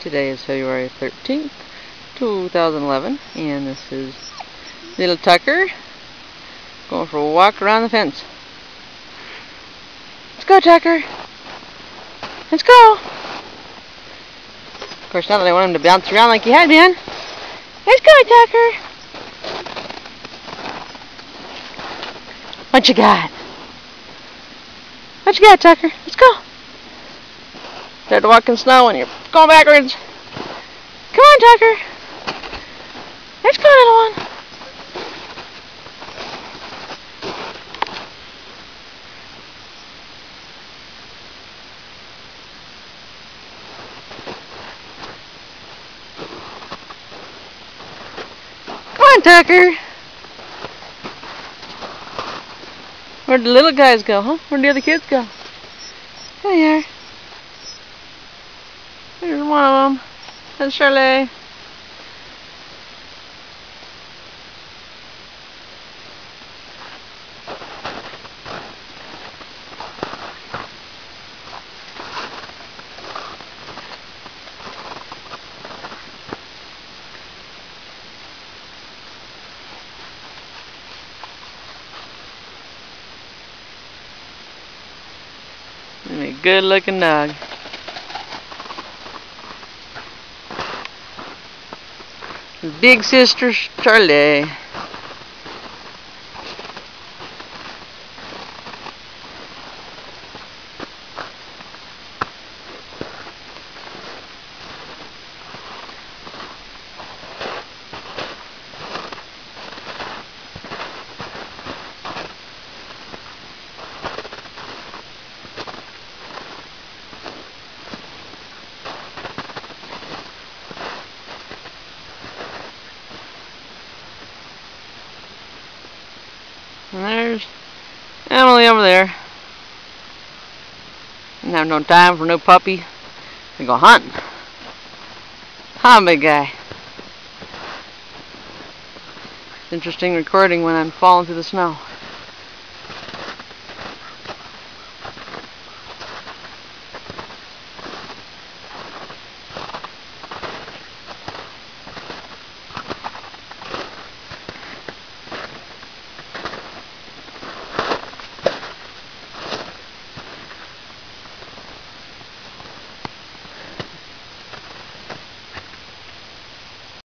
Today is February 13th, 2011, and this is little Tucker going for a walk around the fence. Let's go, Tucker. Let's go. Of course, now that I want him to bounce around like he had been. Let's go, Tucker. What you got? What you got, Tucker? Let's go. Start to walk in snow and you're going backwards. Come on, Tucker. Let's go, little one. Come on, Tucker. Where'd the little guys go, huh? Where'd the other kids go? There they are. There's one of them. That's Charlotte. A good looking dog. Big sister Charlie. And there's Emily over there. Didn't have no time for no puppy. We go hunting. Huh, big guy. It's Interesting recording when I'm falling through the snow.